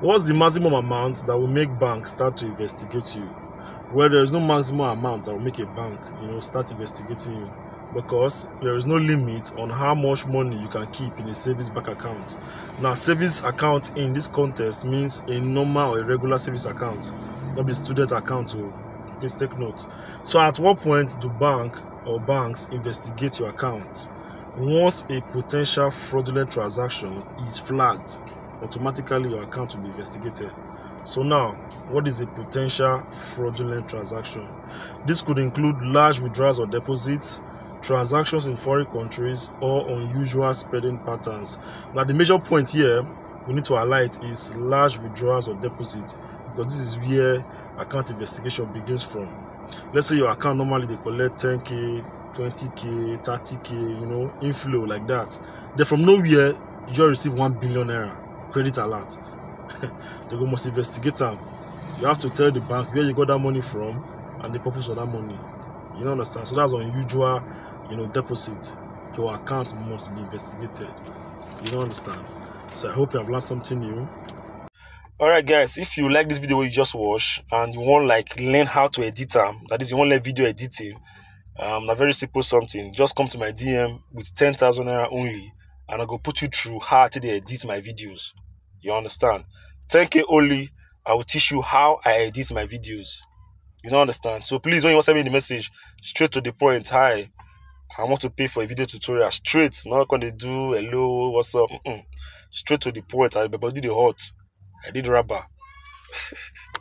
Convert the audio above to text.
What's the maximum amount that will make banks start to investigate you? Well, there is no maximum amount that will make a bank, you know, start investigating you because there is no limit on how much money you can keep in a savings bank account. Now, savings account in this context means a normal or a regular savings account, not be student account. To please take note. So, at what point do bank or banks investigate your account? Once a potential fraudulent transaction is flagged, automatically your account will be investigated. So now, what is a potential fraudulent transaction? This could include large withdrawals or deposits, transactions in foreign countries, or unusual spending patterns. Now, the major point here we need to highlight is large withdrawals or deposits because this is where account investigation begins from. Let's say your account normally they collect 10k, 20k, 30k, you know, inflow like that. Then from nowhere, you just receive 1 billion naira credit alert. they go must investigate them. You have to tell the bank where you got that money from and the purpose of that money. You don't understand? So that's unusual, you know, deposit. Your account must be investigated. You don't understand? So I hope you have learned something new. Alright guys, if you like this video you just watched and you want like learn how to edit them, that is you want learn video editing, um, a very simple something, just come to my DM with 10,000 naira only and I go put you through how to edit my videos. You understand? 10k only, I will teach you how I edit my videos. You don't understand? So please, when you send me the message, straight to the point. Hi, I want to pay for a video tutorial. Straight, not gonna do hello, what's up? Mm -mm. Straight to the point. I did the hot. I did rubber.